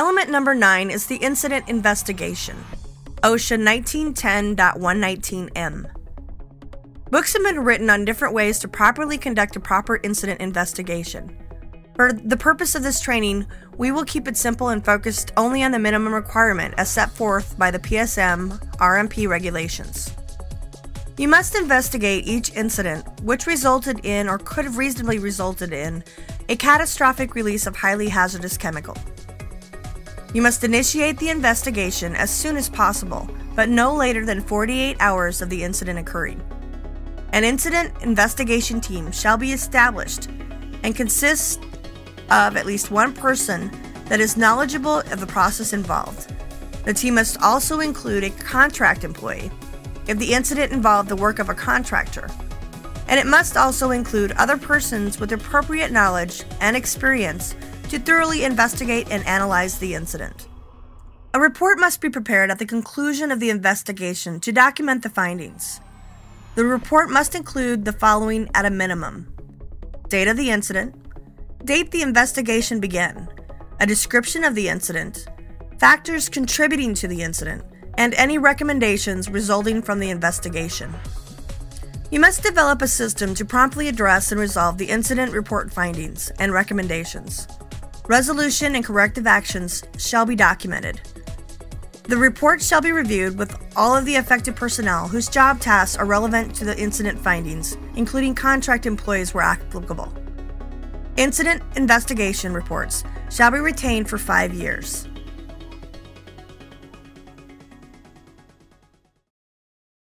Element number 9 is the incident investigation, OSHA 1910.119M. Books have been written on different ways to properly conduct a proper incident investigation. For the purpose of this training, we will keep it simple and focused only on the minimum requirement as set forth by the PSM RMP regulations. You must investigate each incident which resulted in or could have reasonably resulted in a catastrophic release of highly hazardous chemical. You must initiate the investigation as soon as possible, but no later than 48 hours of the incident occurring. An incident investigation team shall be established and consist of at least one person that is knowledgeable of the process involved. The team must also include a contract employee if the incident involved the work of a contractor. And it must also include other persons with appropriate knowledge and experience to thoroughly investigate and analyze the incident. A report must be prepared at the conclusion of the investigation to document the findings. The report must include the following at a minimum date of the incident, date the investigation began, a description of the incident, factors contributing to the incident, and any recommendations resulting from the investigation. You must develop a system to promptly address and resolve the incident report findings and recommendations. Resolution and corrective actions shall be documented. The report shall be reviewed with all of the affected personnel whose job tasks are relevant to the incident findings, including contract employees where applicable. Incident investigation reports shall be retained for five years.